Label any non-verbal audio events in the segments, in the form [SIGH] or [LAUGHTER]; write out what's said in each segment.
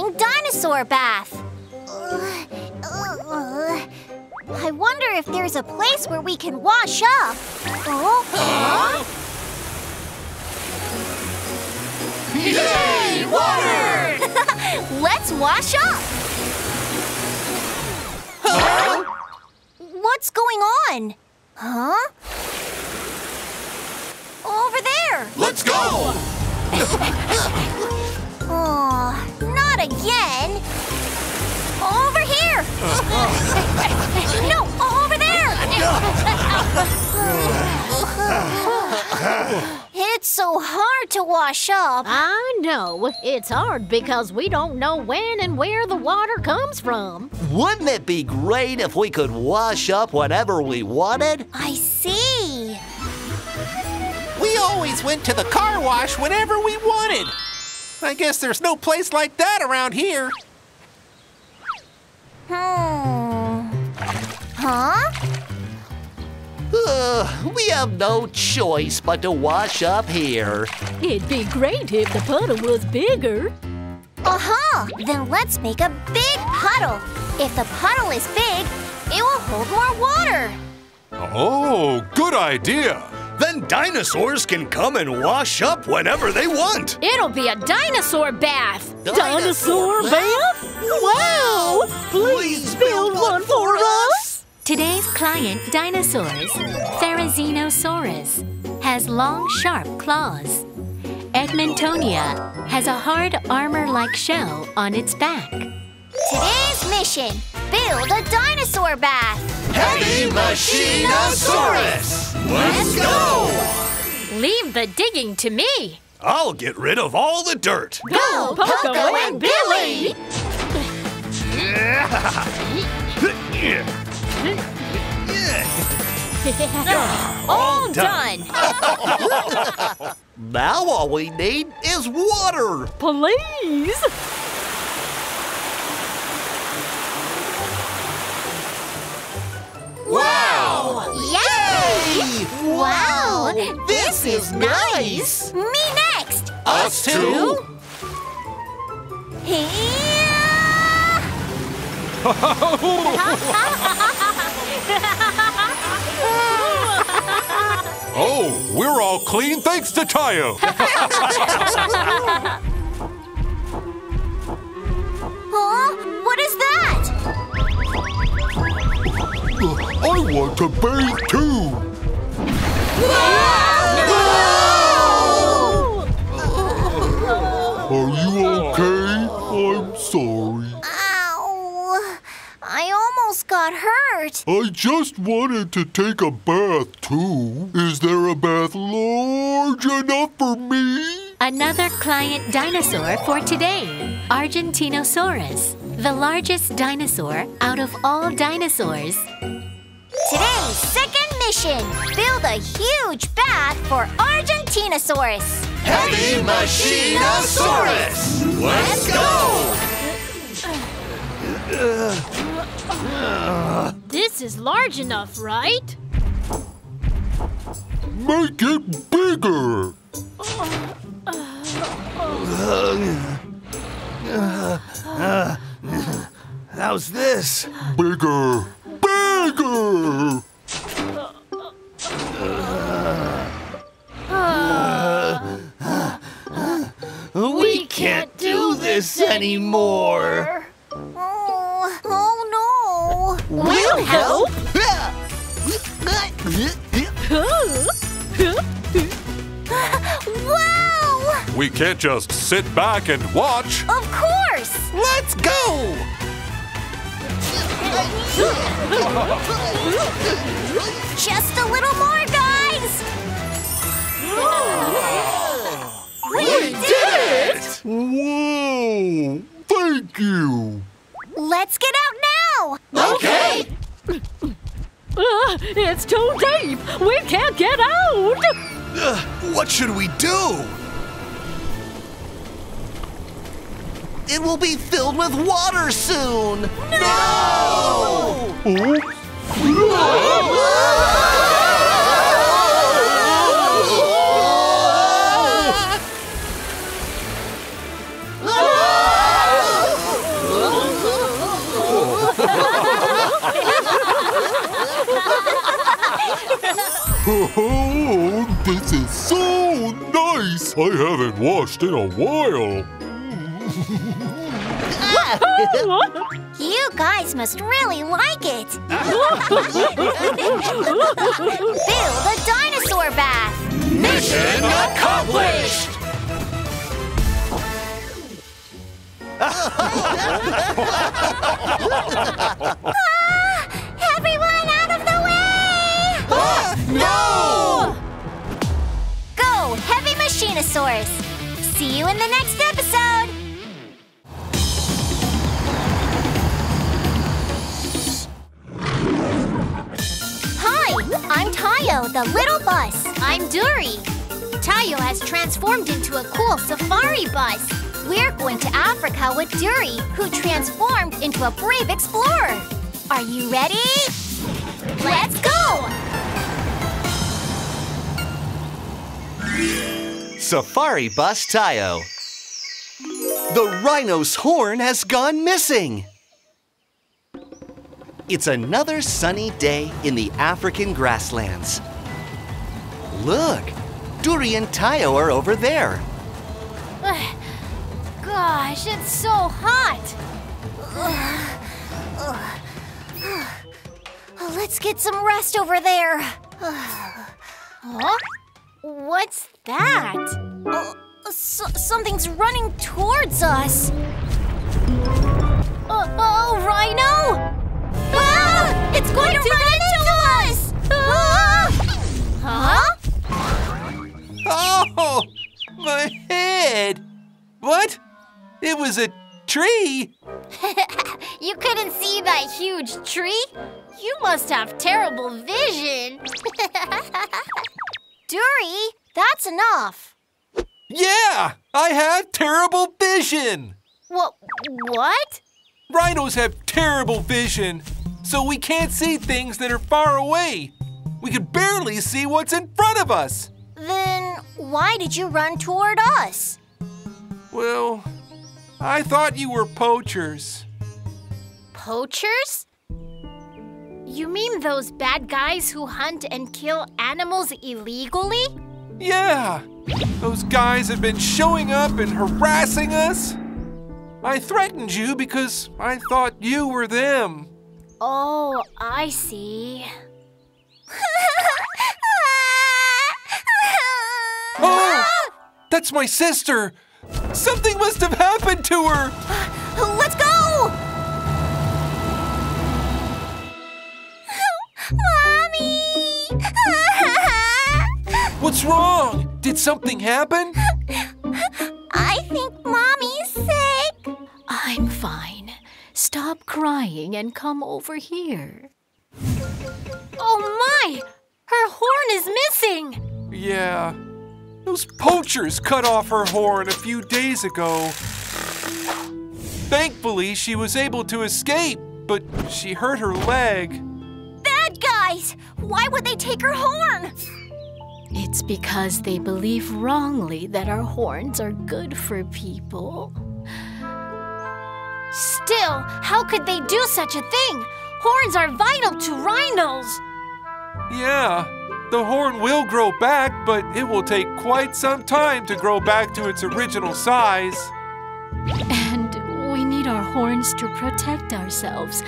dinosaur bath. I wonder if there's a place where we can wash up. Oh, huh? Yay, water! [LAUGHS] Let's wash up. Huh? What's going on? Huh? Over there. Let's go! [LAUGHS] Not again. Over here. [LAUGHS] no, over there. [LAUGHS] it's so hard to wash up. I know. It's hard because we don't know when and where the water comes from. Wouldn't it be great if we could wash up whenever we wanted? I see. We always went to the car wash whenever we wanted. I guess there's no place like that around here. Hmm. Huh? Uh, we have no choice but to wash up here. It'd be great if the puddle was bigger. Uh-huh. Then let's make a big puddle. If the puddle is big, it will hold more water. Oh, good idea. Then dinosaurs can come and wash up whenever they want. It'll be a dinosaur bath. Dinosaur bath? Wow! Please build one for us. Today's client, dinosaurs, Therizinosaurus, has long, sharp claws. Edmontonia has a hard armor-like shell on its back. Today's mission, build a dinosaur bath. Heavy Machinesaurus! Let's go! Leave the digging to me. I'll get rid of all the dirt. Go, Poco, and Billy! [LAUGHS] All done. [LAUGHS] Now all we need is water. Please. Wow! Yay! Wow! This is nice. Me next. Us too? [LAUGHS] Oh, we're all clean thanks to Tayo. [LAUGHS] [LAUGHS] Huh? What is that? I want to bathe too. Are you okay? I'm sorry. Ow! I almost got hurt. I just wanted to take a bath too. Is there a bath large enough for me? Another client dinosaur for today, Argentinosaurus, the largest dinosaur out of all dinosaurs. Today's second mission, build a huge bath for Argentinosaurus. Heavy Machinesaurus! Let's go! This is large enough, right? Make it bigger. How's this? Bigger. Bigger. We can't do this anymore. Oh, oh no. We'll help. Wow! We can't just sit back and watch. Of course! Let's go! Just a little more, guys! We did it! Whoa! Thank you. Let's get out now! Okay! Uh, it's too deep. We can't get out. Ugh, what should we do? It will be filled with water soon! No! no! Oh, this is so nice! I haven't washed in a while. You guys must really like it. [LAUGHS] Build a dinosaur bath. Mission accomplished! Ah, everyone out of the way! No! Go, Heavy Machinesaurus! See you in the next episode! Tayo, the little bus. I'm Duri. Tayo has transformed into a cool safari bus. We're going to Africa with Duri, who transformed into a brave explorer. Are you ready? Let's go! Safari Bus Tayo. The rhino's horn has gone missing. It's another sunny day in the African grasslands. Look, Duri and Tayo are over there. Gosh, it's so hot. Let's get some rest over there. Huh? What's that? Uh, s- something's running towards us. Uh, oh, Rhino! Ah! It's going to run into us! Ah! Huh? Oh, my head! What? It was a tree? [LAUGHS] You couldn't see that huge tree? You must have terrible vision. [LAUGHS] Duri, that's enough. Yeah, I have terrible vision. What? What? Rhinos have terrible vision, so we can't see things that are far away. We can barely see what's in front of us. Then why did you run toward us? Well, I thought you were poachers. Poachers? You mean those bad guys who hunt and kill animals illegally? Yeah, those guys have been showing up and harassing us. I threatened you because I thought you were them. Oh, I see. [LAUGHS] Oh, that's my sister. Something must have happened to her. [GASPS] Let's go! Mommy! What's wrong? Did something happen? [LAUGHS] I think Mommy's sick. I'm fine. Stop crying and come over here. Oh my! Her horn is missing! Yeah. Those poachers cut off her horn a few days ago. Thankfully, she was able to escape, but she hurt her leg. Bad guys! Why would they take her horn? It's because they believe wrongly that our horns are good for people. Still, how could they do such a thing? Horns are vital to rhinos. Yeah, the horn will grow back, but it will take quite some time to grow back to its original size. And we need our horns to protect ourselves.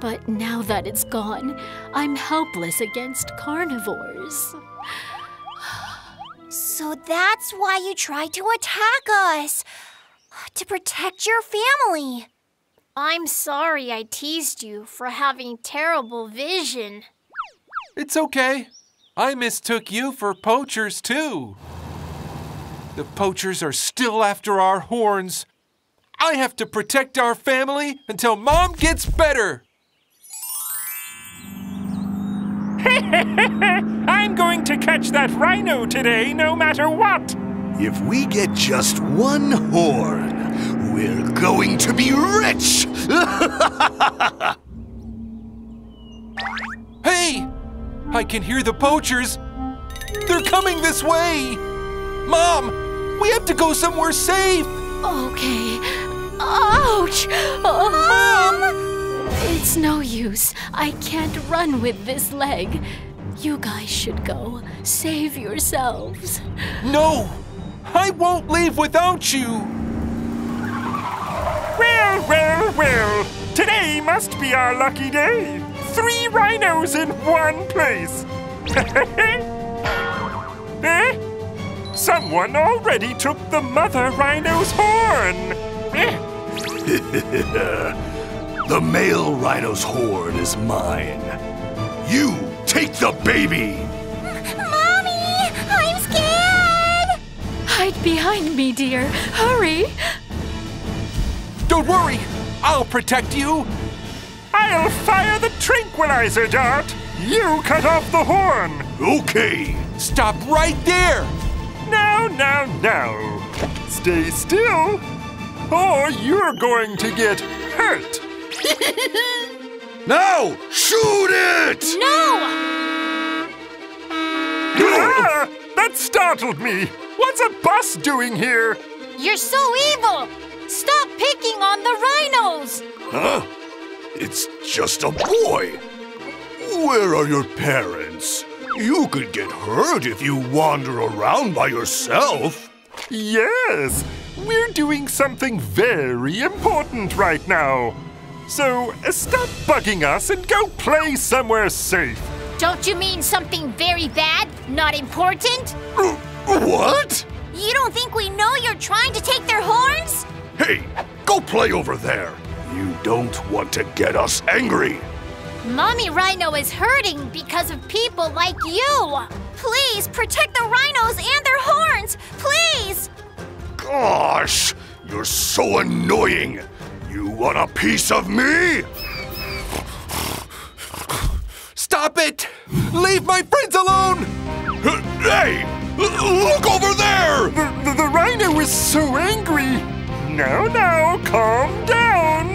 But now that it's gone, I'm helpless against carnivores. So that's why you tried to attack us. To protect your family. I'm sorry I teased you for having terrible vision. It's okay. I mistook you for poachers, too. The poachers are still after our horns. I have to protect our family until Mom gets better. [LAUGHS] I'm going to catch that rhino today, no matter what. If we get just one horn, we're going to be rich! [LAUGHS] Hey! I can hear the poachers. They're coming this way. Mom, we have to go somewhere safe. Okay. Ouch! Oh. It's no use. I can't run with this leg. You guys should go. Save yourselves. No! I won't leave without you! Well, well, well. Today must be our lucky day. Three rhinos in one place. [LAUGHS] eh? Someone already took the mother rhino's horn. Eh? [LAUGHS] the male rhino's horn is mine. You take the baby! Mommy! I'm scared! Hide behind me, dear. Hurry. Don't worry! I'll protect you! I'll fire the tranquilizer dart. You cut off the horn. Okay. Stop right there! Now, now, now. Stay still, or you're going to get hurt. [LAUGHS] Now, shoot it! No! Ah, that startled me. What's a bus doing here? You're so evil! Stop picking on the rhinos! Huh? It's just a boy. Where are your parents? You could get hurt if you wander around by yourself. Yes, we're doing something very important right now. So uh, stop bugging us and go play somewhere safe. Don't you mean something very bad? Not important? Uh, What? You don't think we know you're trying to take their horns? Hey, go play over there. You don't want to get us angry. Mommy Rhino is hurting because of people like you. Please protect the rhinos and their horns. Please. Gosh, you're so annoying. You want a piece of me? Stop it! Leave my friends alone! Hey, look over there! The, the, the rhino is so angry. Now, now, calm down.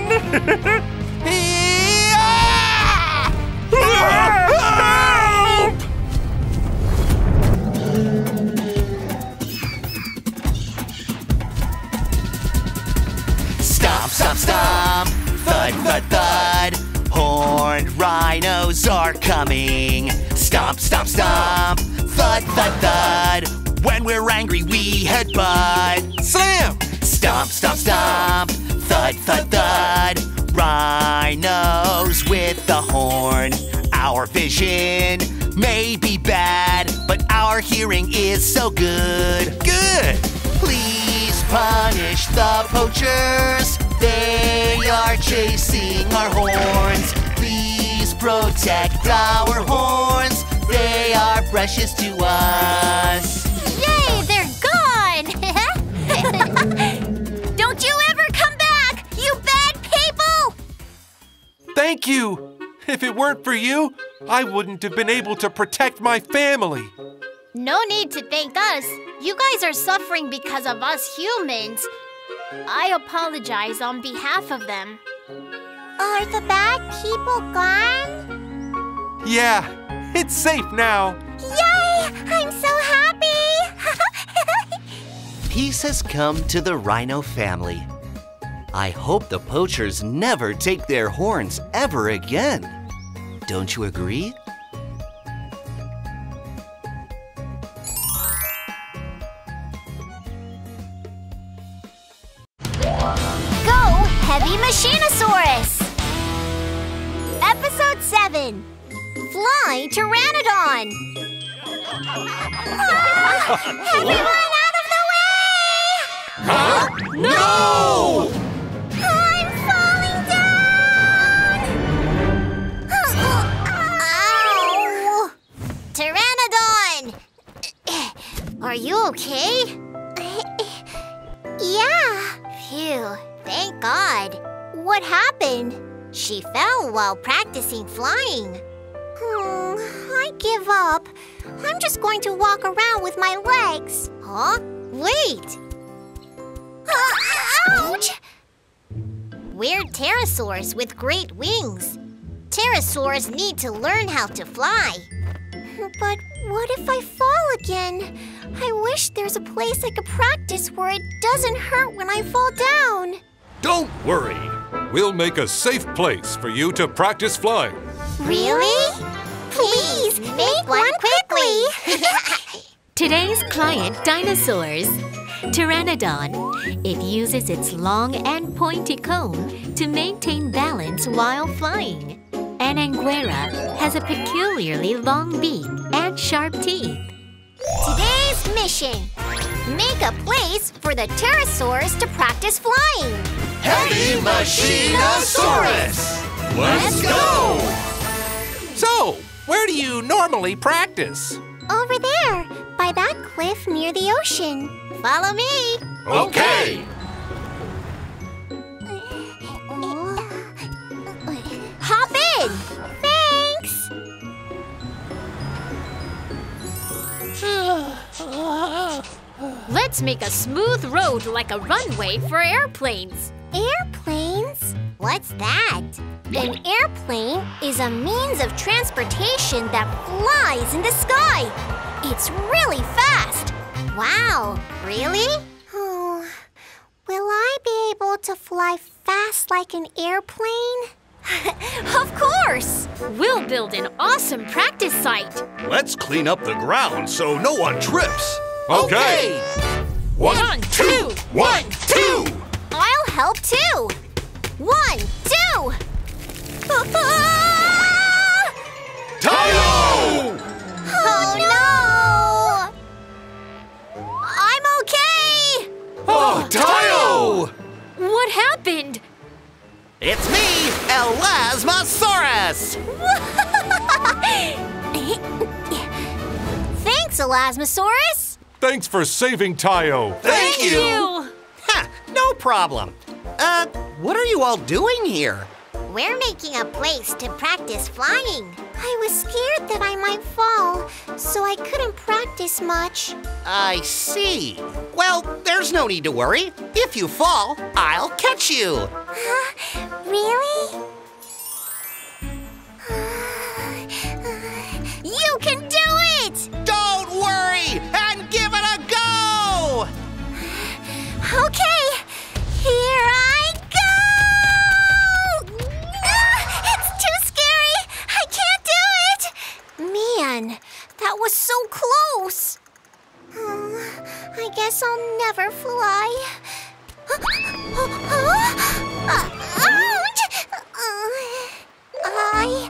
Help! [LAUGHS] Stomp, stomp, stomp. Thud, thud, thud. Horned rhinos are coming. Stomp, stomp, stomp. Thud, thud, thud. When we're angry, we headbutt. Slam! Stomp, stomp, stomp. Thud, thud, thud. Rhinos with the horn. Our vision may be bad, but our hearing is so good. Good! Please punish the poachers. They are chasing our horns. Please protect our horns. They are precious to us. Thank you! If it weren't for you, I wouldn't have been able to protect my family. No need to thank us. You guys are suffering because of us humans. I apologize on behalf of them. Are the bad people gone? Yeah, it's safe now. Yay! I'm so happy! [LAUGHS] Peace has come to the rhino family. I hope the poachers never take their horns ever again. Don't you agree? Go, Heavy Machinesaurus! Episode 7 Fly Pteranodon! Ah! Everyone out of the way! No! Are you okay? [LAUGHS] Yeah. Phew, thank God. What happened? She fell while practicing flying. Hmm, I give up. I'm just going to walk around with my legs. Huh? Wait! Uh, [LAUGHS] ouch! We're pterosaurs with great wings. Pterosaurs need to learn how to fly. But what if I fall again? I wish there's a place I could practice where it doesn't hurt when I fall down. Don't worry. We'll make a safe place for you to practice flying. Really? Please, please. Make one quickly. [LAUGHS] Today's client, dinosaurs. Pteranodon. It uses its long and pointy comb to maintain balance while flying. And Anhanguera has a peculiarly long beak and sharp teeth. Today's mission. Make a place for the pterosaurs to practice flying. Heavy Machinesaurus! Let's go! So, where do you normally practice? Over there, by that cliff near the ocean. Follow me. Okay! Hop in. Thanks. Let's make a smooth road like a runway for airplanes. Airplanes? What's that? An airplane is a means of transportation that flies in the sky. It's really fast. Wow, really? Oh, [SIGHS] will I be able to fly fast like an airplane? [LAUGHS] of course! We'll build an awesome practice site. Let's clean up the ground so no one trips. Okay. One, two, One, two! I'll help too. One, two. [LAUGHS] Ah! Tayo! Oh no! I'm okay. Oh, Tayo! What happened? It's me, Elasmosaurus! [LAUGHS] Thanks, Elasmosaurus. Thanks for saving Tayo. Thank you! Ha, no problem. Uh, what are you all doing here? We're making a place to practice flying. I was scared that I might fall, so I couldn't practice much. I see. Well, there's no need to worry. If you fall, I'll catch you. Really? You can do it! Don't worry and give it a go! Okay, Man, that was so close! Oh, I guess I'll never fly. Ouch! I,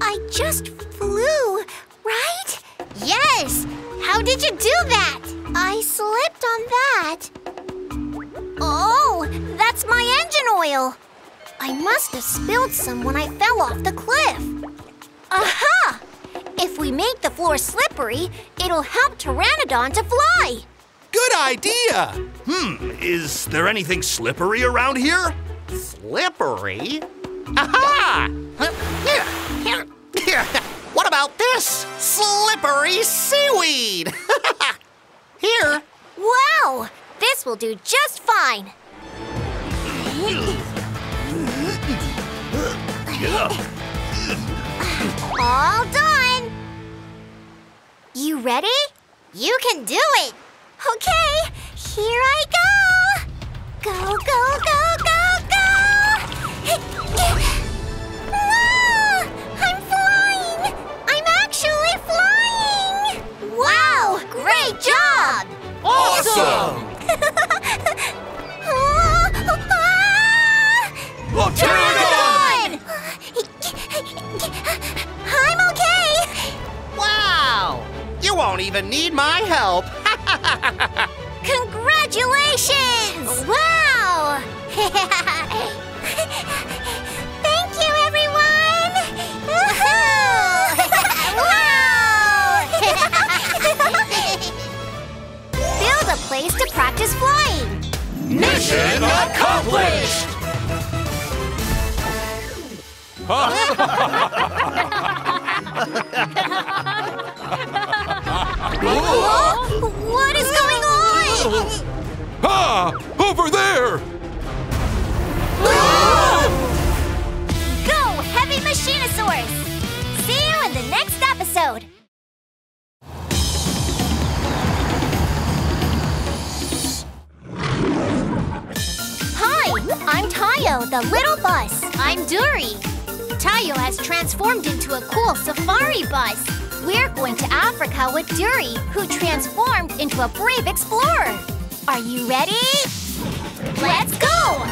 I just flew, right? Yes! How did you do that? I slipped on that. Oh, that's my engine oil. I must have spilled some when I fell off the cliff. Aha! If we make the floor slippery, it'll help Pteranodon to fly. Good idea. Hmm, is there anything slippery around here? Slippery? Aha! Here, here. What about this? Slippery seaweed! [LAUGHS] Here. Wow! This will do just fine. [LAUGHS] All done! You ready? You can do it! Okay, here I go! Go, go, go, go, go! Ah, I'm flying! I'm actually flying! Wow, great job! Awesome! [LAUGHS] Oh, Pteranodon! You won't even need my help. Congratulations! Wow! [LAUGHS] Thank you, everyone! Wow! [LAUGHS] Build a place to practice flying! Mission accomplished! [LAUGHS] Whoa! What is going on? Ah, over there. Go, Heavy Machinesaurus! See you in the next episode! Hi, I'm Tayo, the little bus. I'm Duri. Tayo has transformed into a cool safari bus. We're going to Africa with Duri, who transformed into a brave explorer. Are you ready? Let's go!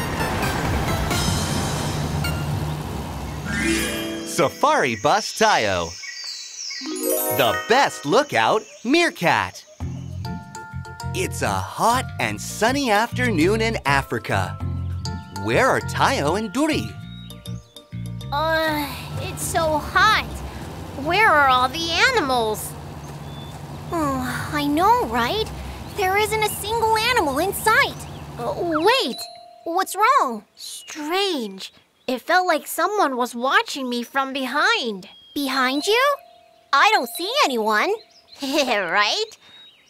Safari Bus Tayo. The best lookout meerkat. It's a hot and sunny afternoon in Africa. Where are Tayo and Duri? Uh, it's so hot. Where are all the animals? Oh, I know, right? There isn't a single animal in sight. Uh, wait, What's wrong? strange. It felt like someone was watching me from behind. Behind you? I don't see anyone. [LAUGHS] right?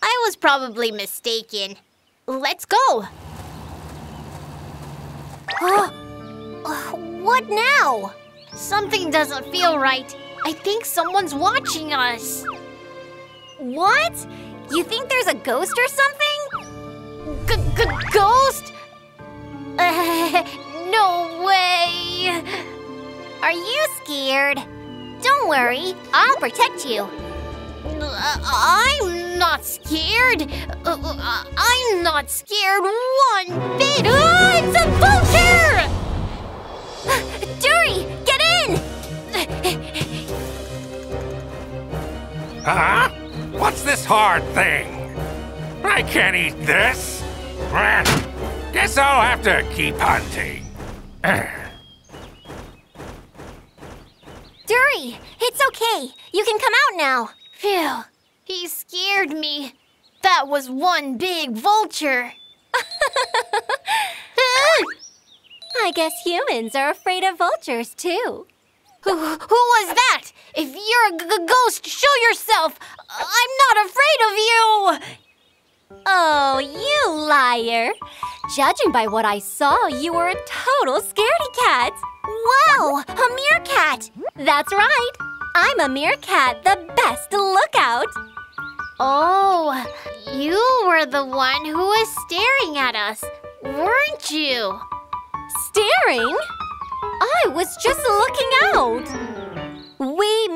I was probably mistaken. Let's go. [GASPS] Uh, what now? Something doesn't feel right. I think someone's watching us. What? You think there's a ghost or something? G- g- ghost? Uh, [LAUGHS] no way. Are you scared? Don't worry, I'll protect you. I'm not scared. Uh, uh, I'm not scared one bit. Ah, it's a vulture! Huh? What's this hard thing? I can't eat this. Guess I'll have to keep hunting. [CLEARS THROAT] Duri, it's okay. You can come out now. Phew, he scared me. That was one big vulture. [LAUGHS] I guess humans are afraid of vultures too. Who, who was that? If you're a g- ghost, show yourself. I'm not afraid of you. Oh, you liar. Judging by what I saw, you were a total scaredy cat. Whoa, a meerkat. That's right. I'm a meerkat, the best lookout. Oh, you were the one who was staring at us, weren't you? Staring? I was just looking out.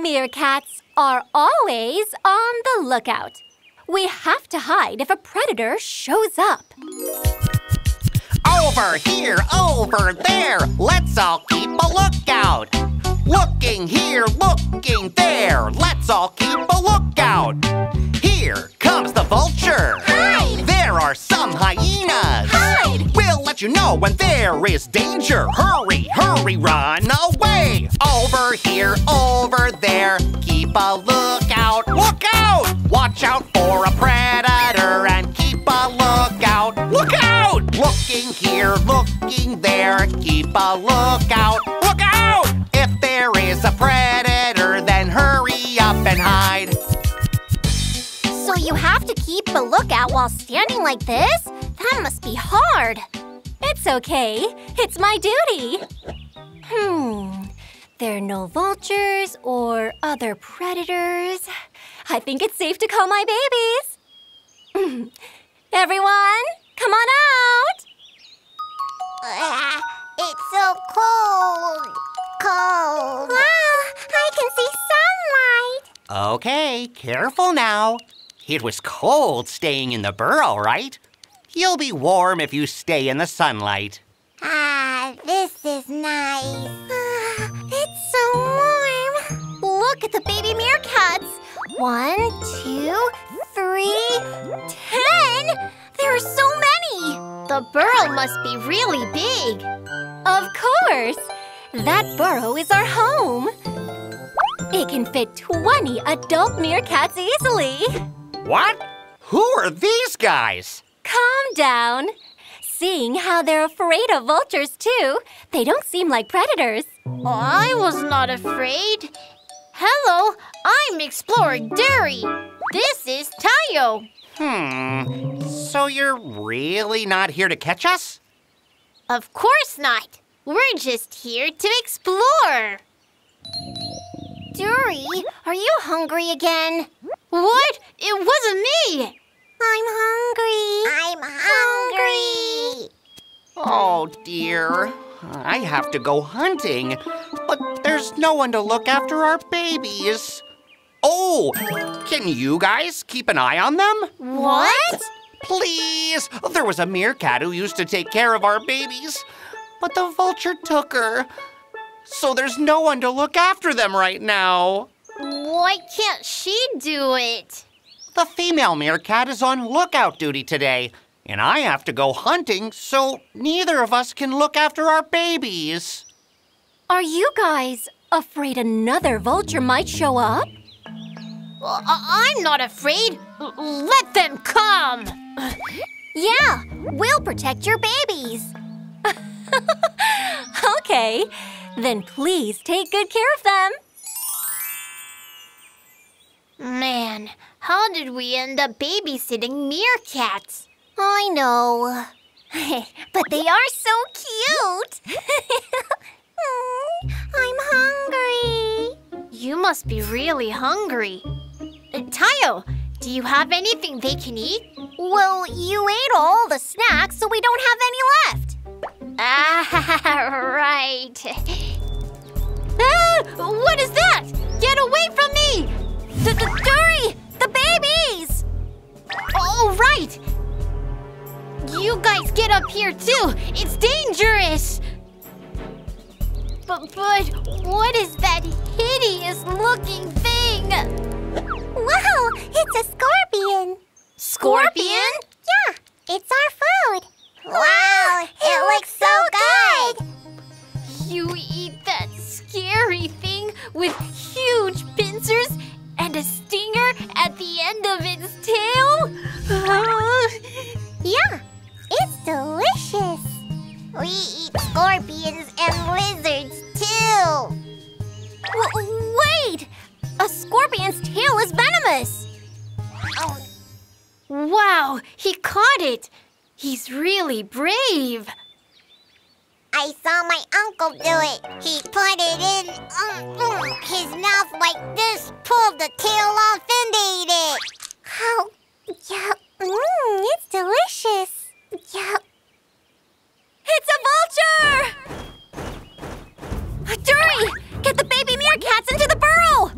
Meerkats are always on the lookout. We have to hide if a predator shows up. Over here, over there, let's all keep a lookout. Looking here, looking there, let's all keep a lookout. Here comes the vulture. Hide! There are some hyenas. Hide! We'll let you know when there is danger. Hurry, hurry, run away. Over here, over there, keep a lookout. Look out! Watch out for a predator and keep a lookout. Look out! Looking here, looking there, keep a lookout. Look out! If there is a predator, then hurry up and hide. So you have to keep a lookout while standing like this? That must be hard. It's okay. It's my duty. Hmm. There are no vultures or other predators. I think it's safe to call my babies. [LAUGHS] Everyone, come on out. Ah, it's so cold. Cold. Wow, I can see sunlight. Okay, careful now. It was cold staying in the burrow, right? You'll be warm if you stay in the sunlight. Ah, this is nice. Ah, it's so warm. Look at the baby meerkats. One, two, three, ten. There are so many. The burrow must be really big. Of course. That burrow is our home. It can fit 20 adult meerkats easily. What? Who are these guys? Calm down. Seeing how they're afraid of vultures, too, they don't seem like predators. I was not afraid. Hello, I'm Explorer Duri. This is Tayo. Hmm. So you're really not here to catch us? Of course not. We're just here to explore. Duri, are you hungry again? What? It wasn't me. I'm hungry. I'm hungry. Oh dear. I have to go hunting, but there's no one to look after our babies. Oh, can you guys keep an eye on them? What? Please! There was a meerkat who used to take care of our babies, but the vulture took her. So there's no one to look after them right now. Why can't she do it? The female meerkat is on lookout duty today, and I have to go hunting, so neither of us can look after our babies. Are you guys afraid another vulture might show up? Uh, I'm not afraid. Let them come. [LAUGHS] Yeah, we'll protect your babies. [LAUGHS] okay, then please take good care of them. Man, how did we end up babysitting meerkats? I know. [LAUGHS] but they are so cute. [LAUGHS] I'm hungry. You must be really hungry. Uh, Tayo, do you have anything they can eat? Well, you ate all the snacks, so we don't have any left. Ah, [LAUGHS] right. Ah, what is that? Get away from me! D- d- the babies! Oh, right! You guys get up here too! It's dangerous! But, but, what is that hideous looking thing? Wow, it's a scorpion. Scorpion? Yeah, it's our food. Wow, it looks so good. You eat that scary thing with huge pincers and a stinger at the end of its tail? [LAUGHS] Yeah, it's delicious. We eat scorpions and lizards too. W- wait! A scorpion's tail is venomous. Oh. Wow, he caught it! He's really brave! I saw my uncle do it. He put it in um, um, his mouth like this, pulled the tail off, and ate it. How? Yeah. Mmm, it's delicious. Yeah. It's a vulture! Duri, get the baby meerkats into the burrow.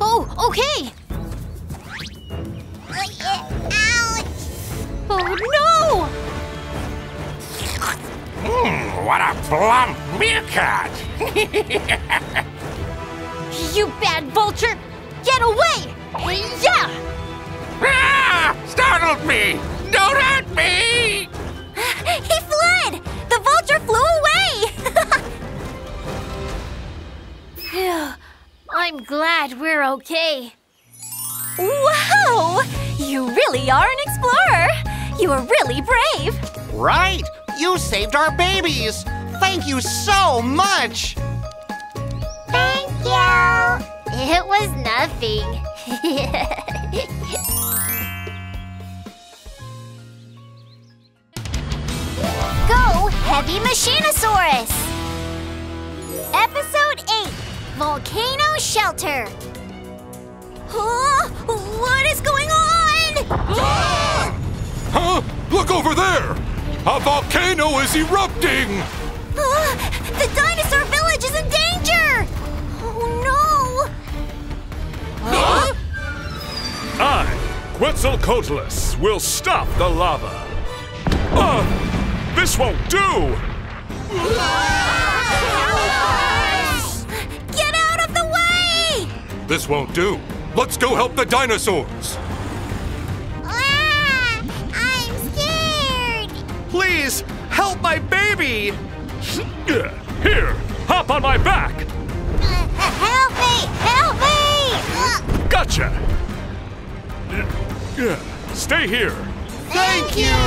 Oh, okay! Ouch! Oh no! Hmm, what a plump meerkat! [LAUGHS] You bad vulture! Get away! Yeah! ah! Startled me! Don't hurt me! [SIGHS] He fled! The vulture flew away! Phew. [LAUGHS] I'm glad we're okay. wow! You really are an explorer! You are really brave! Right! You saved our babies! Thank you so much! Thank you! It was nothing. [LAUGHS] Go, Heavy Machinesaurus! Episode 8 Volcano Shelter. Huh? [GASPS] What is going on? [GASPS] Huh? Look over there! A volcano is erupting! Huh? the dinosaur village is in danger! Oh Huh? I, Quetzalcoatlus, will stop the lava. Ah! This won't do! Get out of the way! This won't do. Let's go help the dinosaurs. Please, help my baby! [LAUGHS] Here, hop on my back! Help me! Help me! Uh, Gotcha! Stay here. Thank you!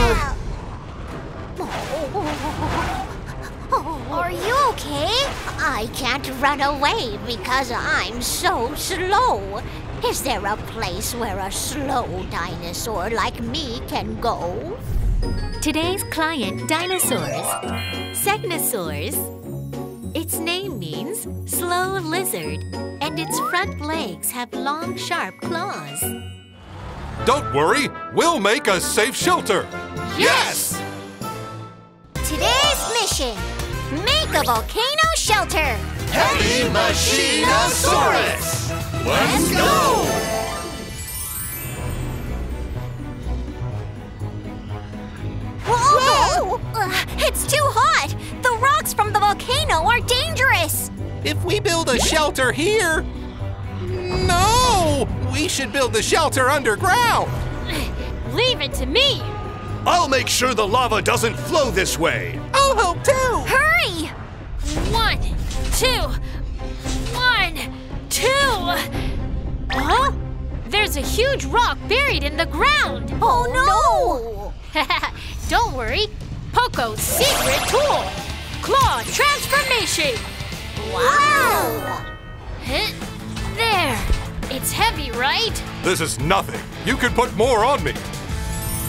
Are you okay? I can't run away because I'm so slow. Is there a place where a slow dinosaur like me can go? Today's client, dinosaurs. Segnosaurus. Its name means slow lizard, and its front legs have long, sharp claws. Don't worry, we'll make a safe shelter. Yes! Today's mission make a volcano shelter. Heavy Machinesaurus! Let's go! Whoa! Ugh, it's too hot! The rocks from the volcano are dangerous! If we build a shelter here. No! We should build the shelter underground. [SIGHS] Leave it to me! I'll make sure the lava doesn't flow this way. I'll help too! Hurry! One, two, one, two. Huh? There's a huge rock buried in the ground. Oh no! [LAUGHS] Don't worry. Poco's secret tool. Claw transformation. Wow! Hit There. It's heavy, right? This is nothing. You can put more on me.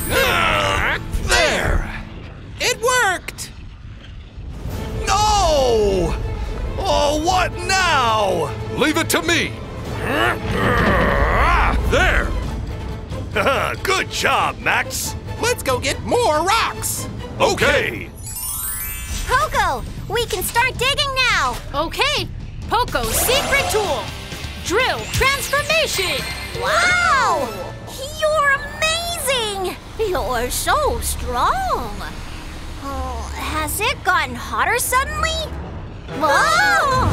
There! It worked! No! Oh, what now? Leave it to me. There. [LAUGHS] Good job, Max. Let's go get more rocks! Okay. Poco, we can start digging now! Okay. Poco's secret tool. Drill transformation. Wow! You're amazing! You're so strong! Oh, has it gotten hotter suddenly? Whoa!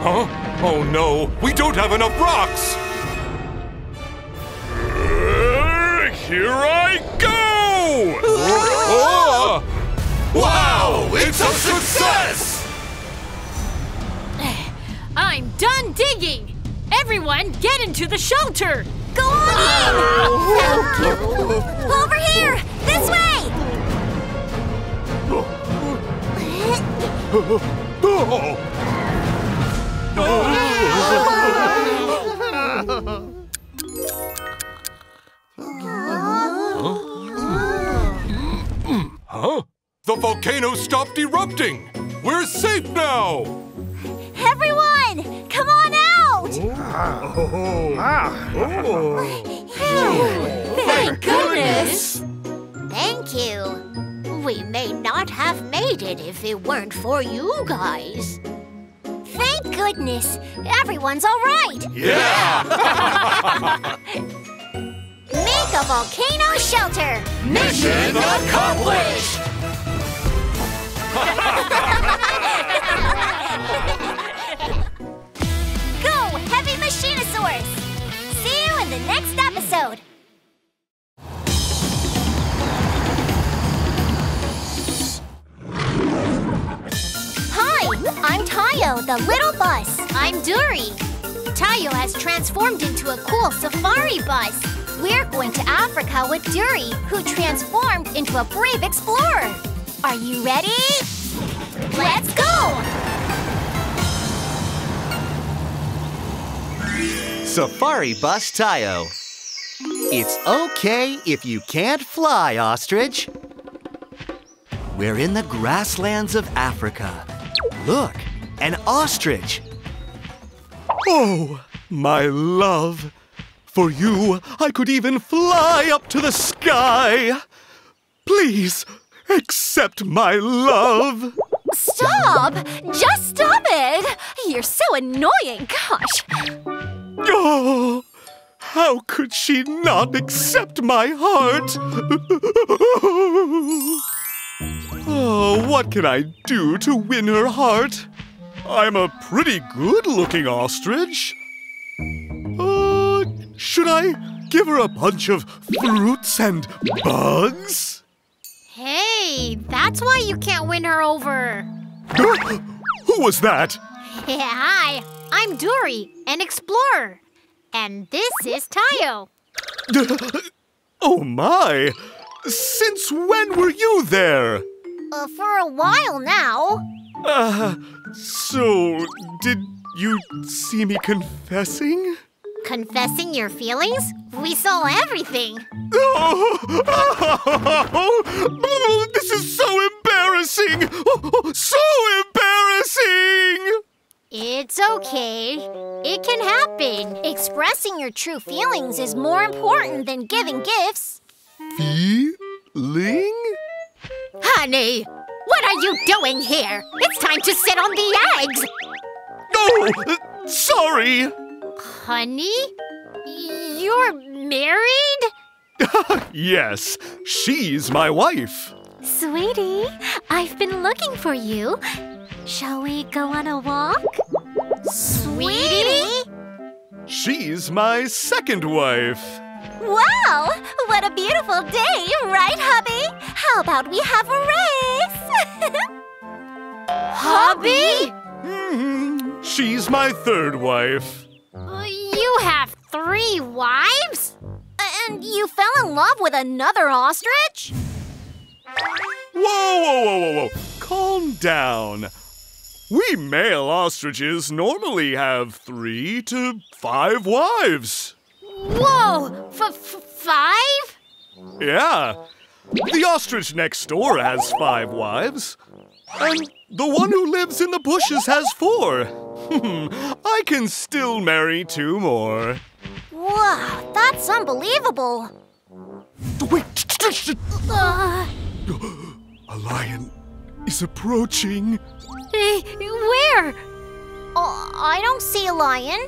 Huh? Oh no, we don't have enough rocks. Uh, here I go! Oh! Wow! It's a success! [SIGHS] I'm done digging. Everyone, get into the shelter. Go on in! Over here! This way! [LAUGHS] Oh! Huh? The volcano stopped erupting. We're safe now. Everyone! Come on out! Oh. Oh. Oh. Thank goodness. Thank you. We may not have made it if it weren't for you guys. Thank goodness. Everyone's all right. Yeah! [LAUGHS] Make a volcano shelter. Mission accomplished! Go, Heavy Machinesaurus! See you in the next episode. Hi, I'm Tayo, the little bus. I'm Duri. Tayo has transformed into a cool safari bus. We're going to Africa with Duri, who transformed into a brave explorer. Are you ready? Let's go! Safari Bus Tayo. It's okay if you can't fly, Ostrich. We're in the grasslands of Africa. Look, an ostrich. Oh, my love. For you, I could even fly up to the sky. Please, accept my love. Stop! Just stop it! You're so annoying, gosh. Oh, how could she not accept my heart? oh, what can I do to win her heart? I'm a pretty good looking ostrich. Uh, should I give her a bunch of fruits and bugs? Hey, that's why you can't win her over. [GASPS] Who was that? Yeah, [LAUGHS] hi. I'm Duri, an explorer. And this is Tayo. [LAUGHS] Oh my! Since when were you there? Uh, for a while now. Uh, so did you see me confessing? Confessing your feelings? We saw everything. Oh, this is so embarrassing! Oh, so embarrassing! It's okay. It can happen. Expressing your true feelings is more important than giving gifts. Feeling? Honey, what are you doing here? It's time to sit on the eggs. Oh, sorry. Honey? You're married? [LAUGHS] yes, she's my wife. Sweetie, I've been looking for you. Shall we go on a walk? Sweetie? She's my second wife. Wow! What a beautiful day, right, hubby? How about we have a race? [LAUGHS] Hubby? Mm-hmm. She's my third wife. Uh, you have three wives? And you fell in love with another ostrich? Whoa, whoa, whoa, whoa, whoa. Calm down. We male ostriches normally have three to five wives. Whoa! F five? Yeah. The ostrich next door has five wives. And the one who lives in the bushes has four. [LAUGHS] I can still marry two more. Wow, that's unbelievable. Wait. Uh, [GASPS] a lion is approaching. Where? Oh, I don't see a lion.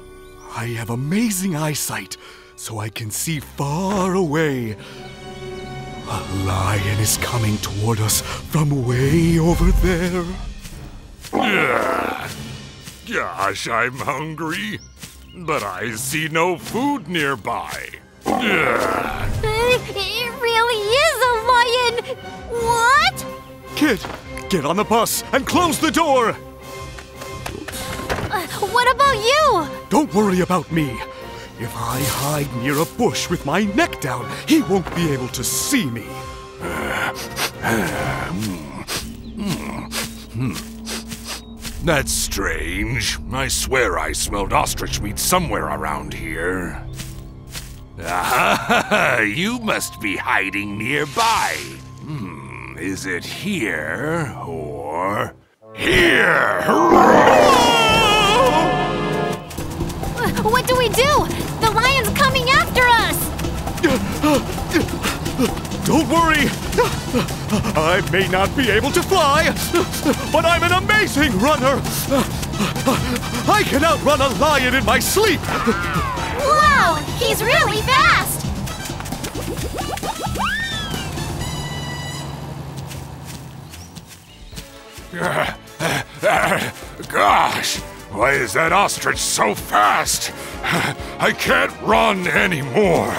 I have amazing eyesight, so I can see far away. A lion is coming toward us from way over there. Gosh, I'm hungry, but I see no food nearby. It really is a lion! What? Kid, get on the bus and close the door! Uh, what about you? Don't worry about me. If I hide near a bush with my neck down, he won't be able to see me. [SIGHS] Hmm. Hmm. Hmm. That's strange. I swear I smelled ostrich meat somewhere around here. Ah, [LAUGHS] you must be hiding nearby. Hmm, is it here or here? What do we do? The lion's coming after us! [LAUGHS] Don't worry! I may not be able to fly, but I'm an amazing runner! I can outrun a lion in my sleep! Wow! He's really fast! Gosh, why is that ostrich so fast? I can't run anymore.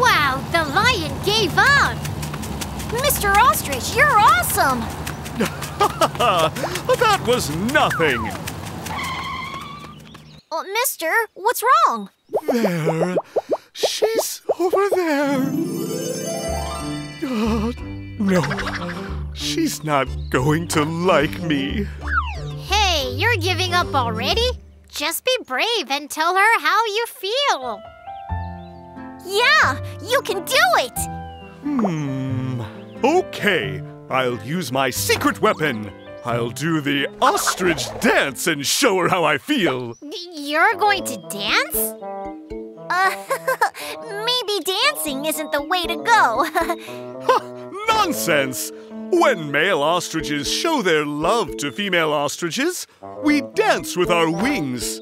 Wow, the lion gave up! Mr. Ostrich, you're awesome! [LAUGHS] that was nothing! Uh, mister, what's wrong? There. She's over there. No, she's not going to like me. Hey, you're giving up already? Just be brave and tell her how you feel. Yeah, you can do it! Hmm. Okay, I'll use my secret weapon. I'll do the ostrich dance and show her how I feel. You're going to dance? Uh, [LAUGHS] maybe dancing isn't the way to go. [LAUGHS] Nonsense! When male ostriches show their love to female ostriches, we dance with our wings.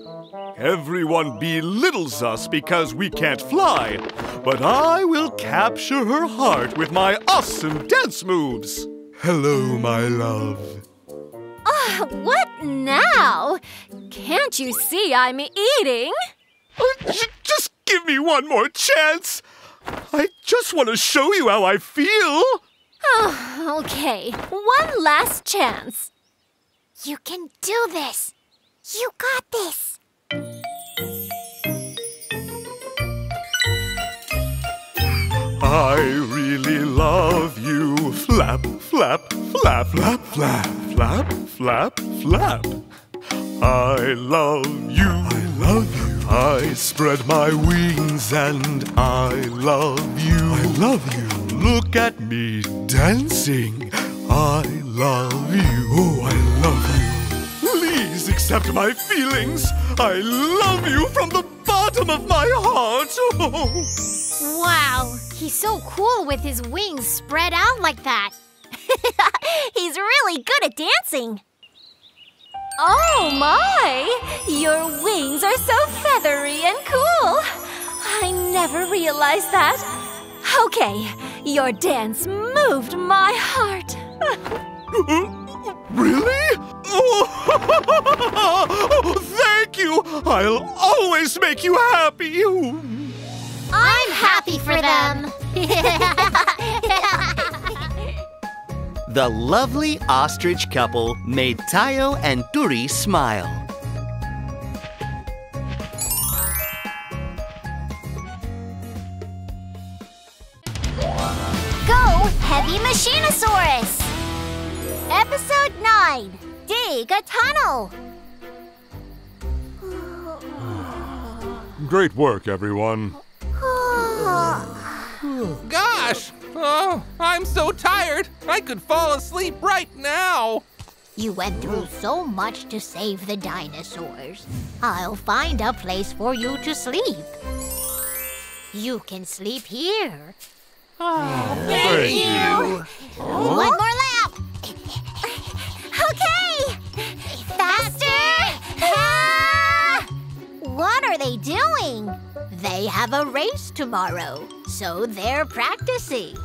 Everyone belittles us because we can't fly, but I will capture her heart with my awesome dance moves. Hello, my love. Uh, what now? Can't you see I'm eating? Uh, just give me one more chance. I just want to show you how I feel. Oh, [SIGHS] okay. One last chance. You can do this. You got this. I really love you. Flap, flap, flap, flap, flap, flap, flap, flap. I love you. I love you. I spread my wings and I love you. I love you. Look at me dancing. I love you. Oh, I love you. Please accept my feelings. I love you from the bottom of my heart. Oh. [LAUGHS] Wow, he's so cool with his wings spread out like that. [LAUGHS] he's really good at dancing. Oh my! Your wings are so feathery and cool! I never realized that. Okay, your dance moved my heart. [LAUGHS] Really? Oh, [LAUGHS] thank you! I'll always make you happy! I'm happy for them. [LAUGHS] The lovely ostrich couple made Tayo and Duri smile. Heavy Machinesaurus! Episode 9 Dig a Tunnel! Great work, everyone. Gosh! Oh, I'm so tired. I could fall asleep right now. You went through so much to save the dinosaurs. I'll find a place for you to sleep. You can sleep here. Thank you. One more lap! okay! Faster! Ah! What are they doing? They have a race tomorrow, so they're practicing.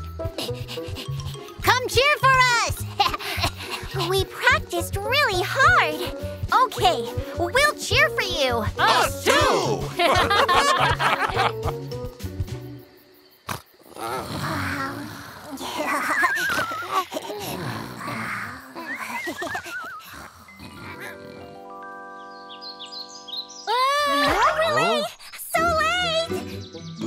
Come cheer for us! [LAUGHS] we practiced really hard. Okay, we'll cheer for you. Us too! [LAUGHS] Oh, oh, really? So late!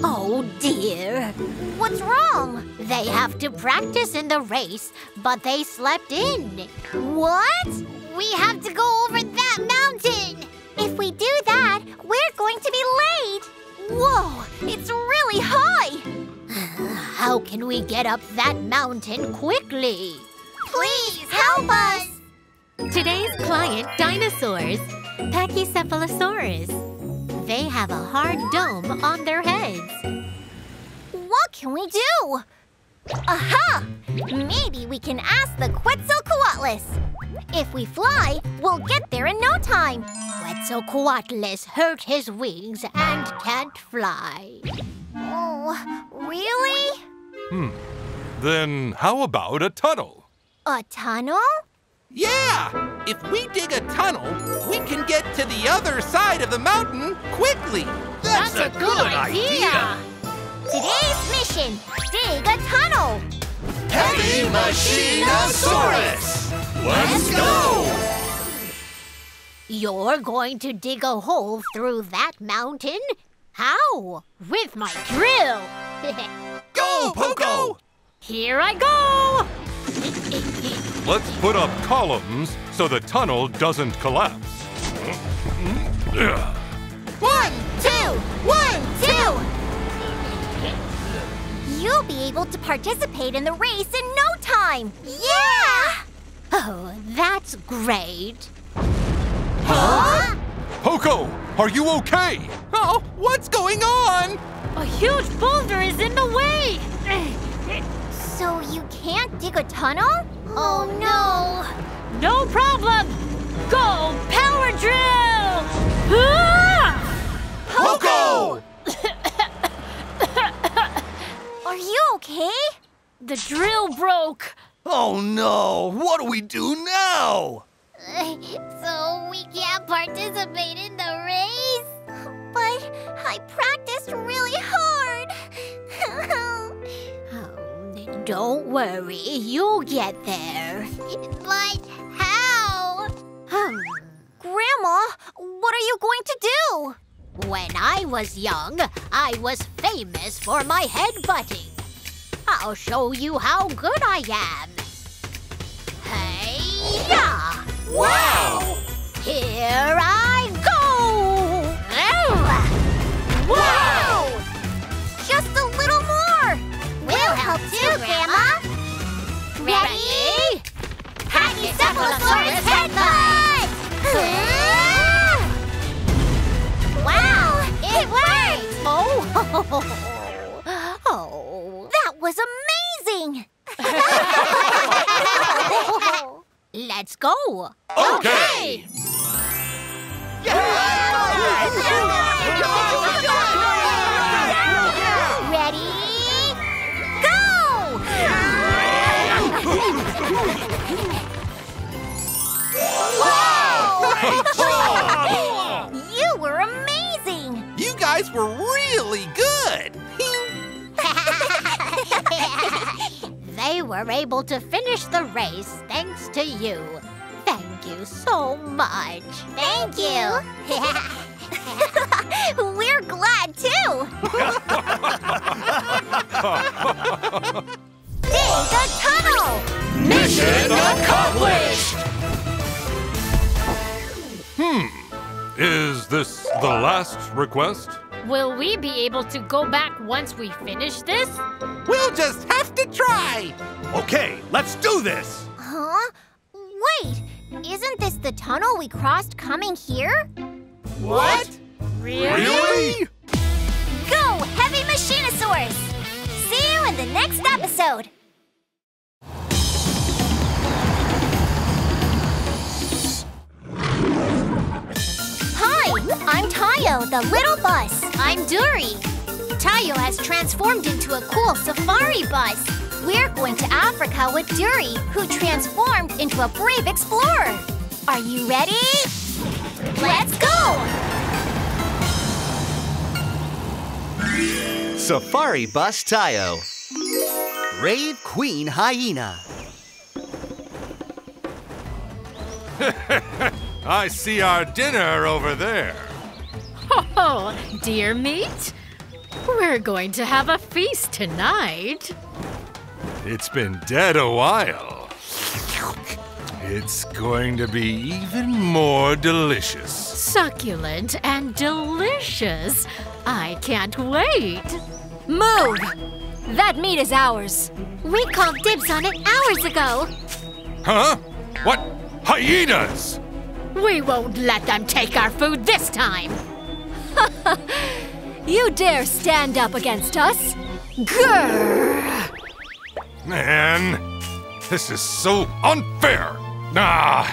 Oh dear. What's wrong? They have to practice in the race, but they slept in. What? We have to go over that mountain. If we do that, we're going to be late. Whoa, it's really high. How can we get up that mountain quickly? Please help us. Today's client dinosaurs, Pachycephalosaurus. They have a hard dome on their heads. What can we do? Aha! Maybe we can ask the Quetzalcoatlus. If we fly, we'll get there in no time. Quetzalcoatlus hurt his wings and can't fly. Oh, really? Hmm. Then how about a tunnel? A tunnel? Yeah! If we dig a tunnel, we can get to the other side of the mountain quickly. That's, a, good, idea. Today's mission dig a tunnel. Heavy Machinesaurus! Let's go! You're going to dig a hole through that mountain? How? With my drill. [LAUGHS] Go, Poco! Here I go! [LAUGHS] Let's put up columns so the tunnel doesn't collapse. One, two, one, two! You'll be able to participate in the race in no time! Yeah! Oh, that's great. Huh? Poco, are you okay? Oh, what's going on? A huge boulder is in the way! So you can't dig a tunnel? Oh no! No problem! Go, power drill! Ah! Poco! [COUGHS] Are you okay? The drill broke. Oh no, what do we do now? [LAUGHS] So we can't participate in the race? But I practiced really hard. [LAUGHS] oh, don't worry, you'll get there. [LAUGHS] But how? Hmm. Grandma, what are you going to do? When I was young, I was famous for my headbutting. I'll show you how good I am. Hey, yeah! Wow! Here I go! Wow! Just a little more! We'll help too, Grandma! Ready? Pachycephalosaurus headbutt! [LAUGHS] wow! It worked! Oh! [LAUGHS] oh! That was amazing! [LAUGHS] Let's go! Okay! Ready? Go! Whoa! You were amazing! You guys were really good. [LAUGHS] They were able to finish the race thanks to you. Thank you so much. Thank you. [LAUGHS] We're glad too. Dig a tunnel. Mission accomplished! Hmm. Is this the last request? Will we be able to go back once we finish this? We'll just have to try. Okay, let's do this! Huh? Wait, isn't this the tunnel we crossed coming here? What? Really? Go, Heavy Machinesaurus! See you in the next episode. Hi, I'm Tayo, the little bus. I'm Duri. Tayo has transformed into a cool safari bus. We're going to Africa with Duri, who transformed into a brave explorer. Are you ready? Let's go! Safari Bus Tayo. Rave Queen Hyena. [LAUGHS] I see our dinner over there. Oh, dear meat. We're going to have a feast tonight. It's been dead a while. It's going to be even more delicious. Succulent and delicious. I can't wait. Move! That meat is ours. We called dibs on it hours ago. Huh? What? Hyenas! We won't let them take our food this time. [LAUGHS] You dare stand up against us? Grrr! Man, this is so unfair. Nah,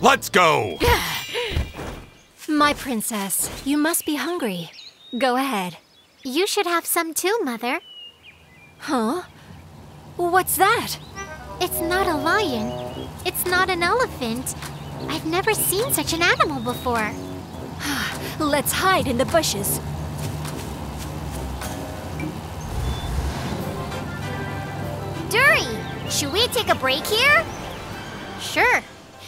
let's go. [SIGHS] My princess, you must be hungry. Go ahead. You should have some too, Mother. Huh? What's that? It's not a lion. It's not an elephant. I've never seen such an animal before. [SIGHS] Let's hide in the bushes. Duri, should we take a break here? Sure.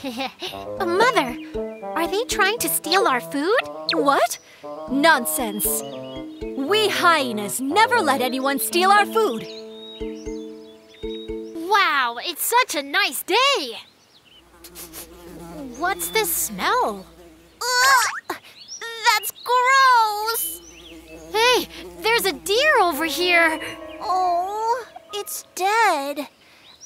[LAUGHS] Mother, are they trying to steal our food? What? Nonsense. We hyenas never let anyone steal our food. Wow, it's such a nice day. What's this smell? Ugh, that's gross. Hey, there's a deer over here. Oh, it's dead.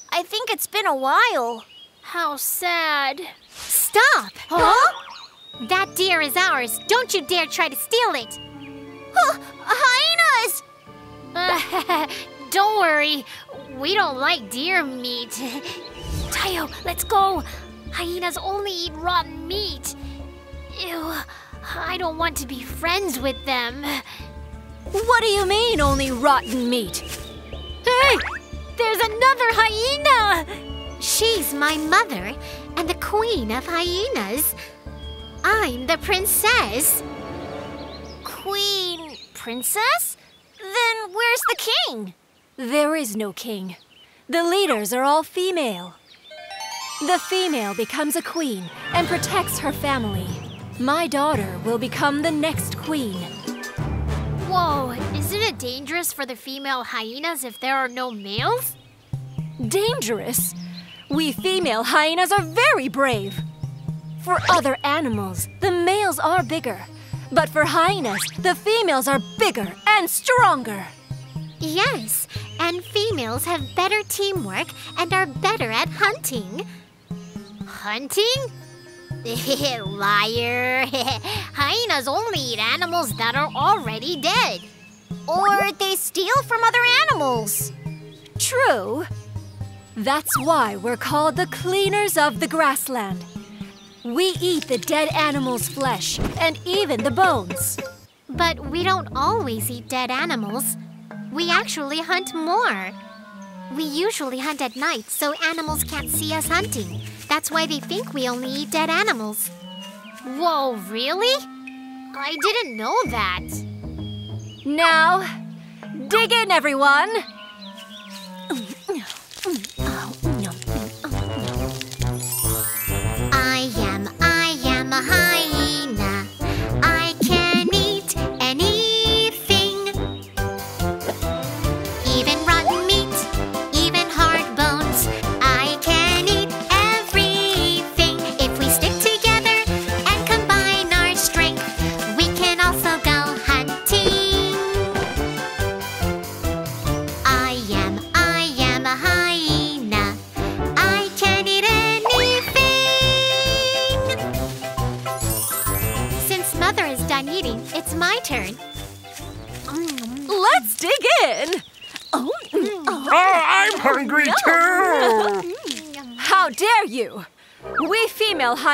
I think it's been a while. How sad. Stop! Huh? That deer is ours. Don't you dare try to steal it. Huh? Hyenas! [LAUGHS] don't worry. We don't like deer meat. [LAUGHS] Tayo, let's go. Hyenas only eat rotten meat. Ew. I don't want to be friends with them. What do you mean, only rotten meat? Hey! There's another hyena! She's my mother and the queen of hyenas. I'm the princess. Queen Princess? Then where's the king? There is no king. The leaders are all female. The female becomes a queen and protects her family. My daughter will become the next queen. Whoa, isn't it dangerous for the female hyenas if there are no males? Dangerous? We female hyenas are very brave. For other animals, the males are bigger. But for hyenas, the females are bigger and stronger. Yes, and females have better teamwork and are better at hunting. Hunting? [LAUGHS] Liar! [LAUGHS] Hyenas only eat animals that are already dead. Or they steal from other animals. True. That's why we're called the cleaners of the grassland. We eat the dead animal's flesh and even the bones. But we don't always eat dead animals. We actually hunt more. We usually hunt at night so animals can't see us hunting. That's why they think we only eat dead animals. Whoa, really? I didn't know that. Now, dig in, everyone. I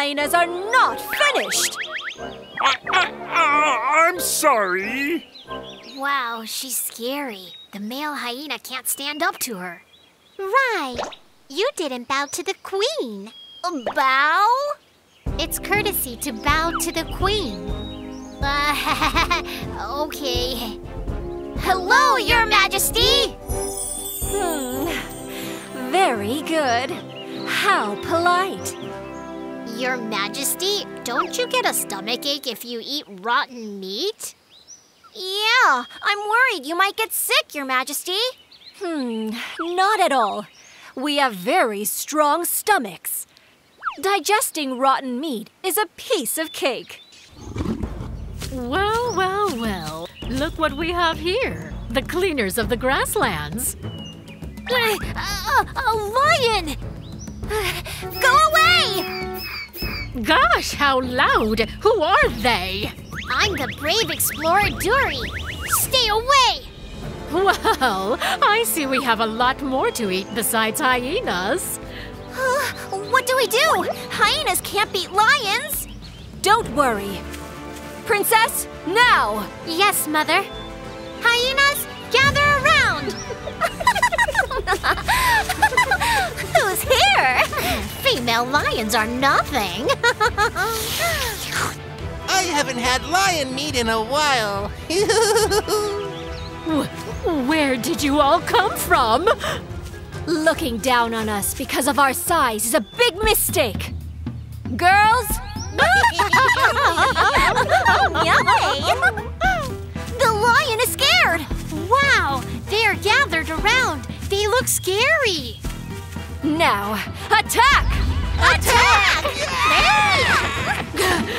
hyenas are not finished. I, I, I, I'm sorry. Wow, she's scary. The male hyena can't stand up to her. Right. You didn't bow to the queen. Bow? It's courtesy to bow to the queen. Uh, [LAUGHS] okay. Hello, Your Majesty! Hmm. Very good. How polite. Your Majesty, don't you get a stomachache if you eat rotten meat? Yeah, I'm worried you might get sick, Your Majesty. Hmm, not at all. We have very strong stomachs. Digesting rotten meat is a piece of cake. Well, well, well. Look what we have here. The cleaners of the grasslands. Uh, a, a lion! [SIGHS] Go away! Gosh, how loud! Who are they? I'm the brave explorer Duri. Stay away! Well, I see we have a lot more to eat besides hyenas. what do we do? Hyenas can't beat lions. Don't worry. Princess, now! Yes, Mother. Hyenas, Female lions are nothing. [LAUGHS] I haven't had lion meat in a while. [LAUGHS] Where did you all come from? Looking down on us because of our size is a big mistake. Girls, Yummy! [LAUGHS] The lion is scared. wow, they are gathered around. They look scary. Now attack! Attack!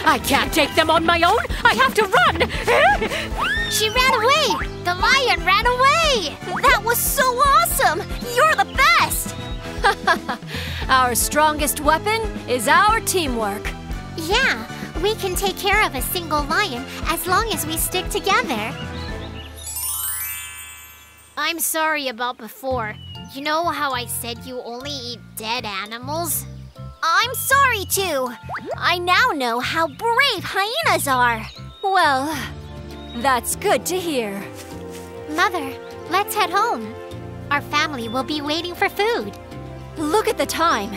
I can't take them on my own. I have to run. She ran away. The lion ran away. That was so awesome! You're the best! [LAUGHS] Our strongest weapon is our teamwork. Yeah, we can take care of a single lion as long as we stick together. I'm sorry about before. You know how I said you only eat dead animals? I'm sorry too. I now know how brave hyenas are. Well, that's good to hear. Mother, let's head home. Our family will be waiting for food. Look at the time.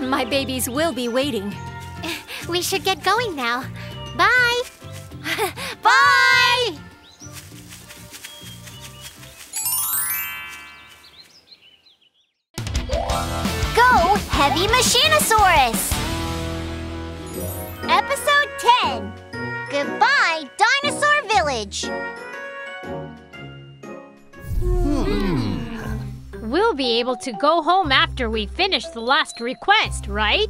My babies will be waiting. [LAUGHS] We should get going now. Bye. [LAUGHS] Bye! Go, Heavy Machinesaurus! Episode 10 Goodbye, Dinosaur Village! Hmm. We'll be able to go home after we finish the last request, right?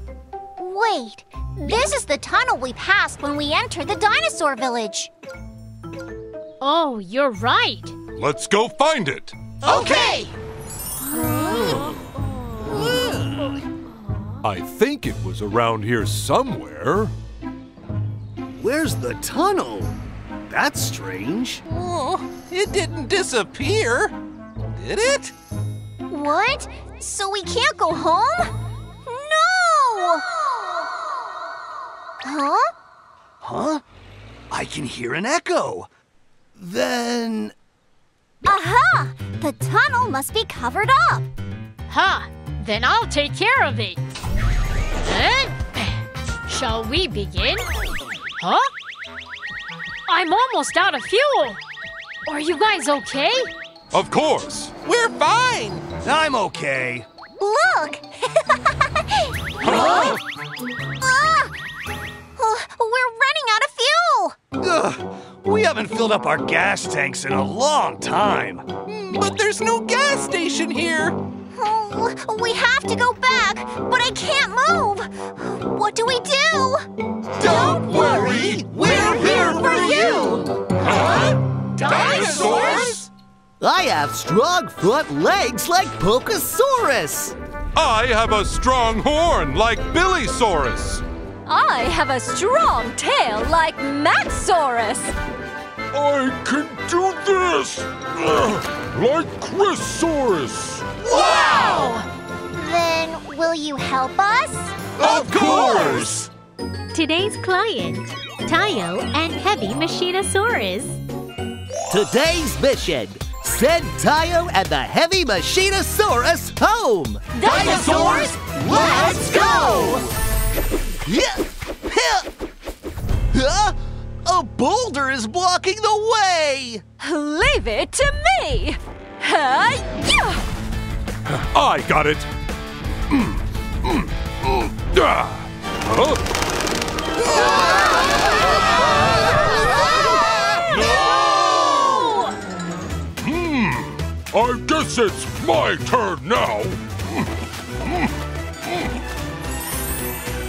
Wait, this is the tunnel we passed when we entered the dinosaur village. Oh, you're right. Let's go find it. okay! I think it was around here somewhere. Where's the tunnel? That's strange. Oh, it didn't disappear, did it? What? So we can't go home? No! Huh? Huh? I can hear an echo. Then. Aha! The tunnel must be covered up. Huh, then I'll take care of it. Huh? Shall we begin? Huh? I'm almost out of fuel. Are you guys okay? Of course. We're fine. I'm okay. Look! [LAUGHS] Huh? Ah! Oh, we're running out of fuel! Ugh, we haven't filled up our gas tanks in a long time. But there's no gas station here. Oh, we have to go back, but I can't move. What do we do? Don't worry, we're here for you. Huh? Dinosaurs? I have strong front legs like Pokesaurus. I have a strong horn like Billysaurus. I have a strong tail like Maxsaurus. I can do this! [SIGHS] Like Chrysaurus! Wow! Then, will you help us? Of course! Today's client, Tayo and Heavy Machinesaurus. Today's mission send Tayo and the Heavy Machinesaurus home. Dinosaurs, let's go! Yeah. [LAUGHS] Huh? Huh? A boulder is blocking the way. Leave it to me. Hi-ya! I got it. Mm, mm, mm, ah. Huh? Hmm, I guess it's my turn now.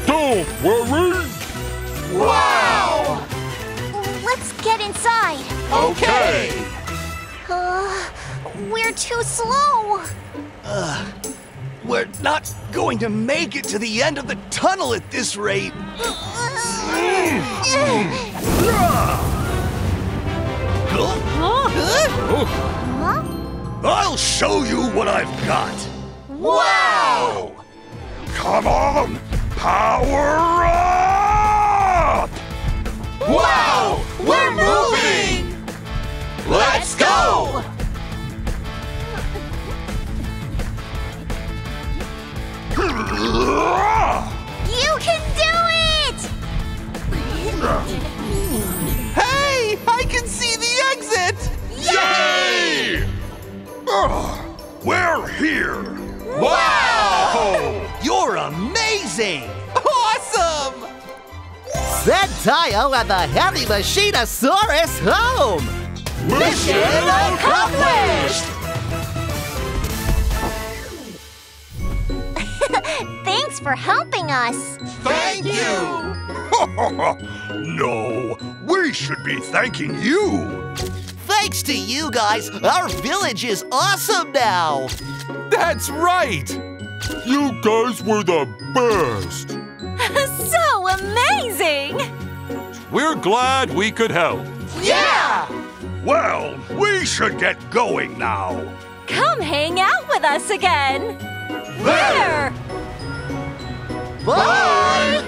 Don't worry. Wow! Let's get inside. Okay! Uh, we're too slow. We're not going to make it to the end of the tunnel at this rate. I'll show you what I've got. Wow! Come on, power up! Wow! We're moving! Let's go! You can do it! Hey! I can see the exit! Yay! Ugh, we're here. Wow! You're amazing! Awesome! Send Tayo and the Heavy Machinesaurus home. Mission accomplished! [LAUGHS] Thanks for helping us. Thank you! [LAUGHS] no, we should be thanking you. Thanks to you guys, our village is awesome now. That's right. You guys were the best. [LAUGHS] so amazing! We're glad we could help. Yeah! Well, we should get going now. Come hang out with us again. Where? Bye!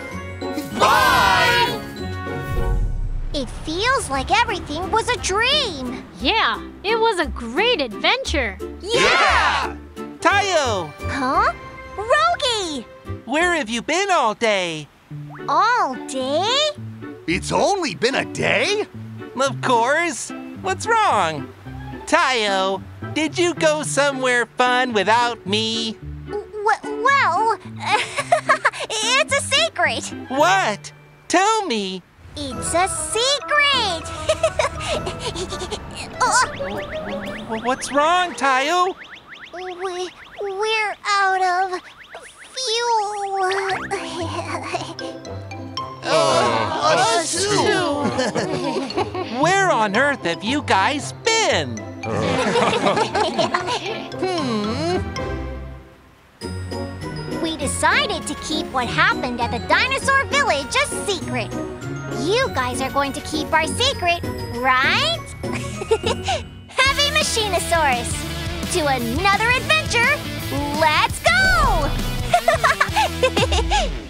Bye! It feels like everything was a dream. Yeah, it was a great adventure. Yeah! Tayo, Huh? Rogi! where have you been all day? All day? It's only been a day? Of course. What's wrong? Tayo, did you go somewhere fun without me? W- well, [LAUGHS] it's a secret. What? Tell me. It's a secret. [LAUGHS] Uh, What's wrong, Tayo? we, we're out of fuel. Us too. Where on earth have you guys been? hmm. we decided to keep what happened at the dinosaur village a secret. You guys are going to keep our secret, right? [LAUGHS] Heavy Machinesaurus! To another adventure, let's go! ヘヘヘヘ!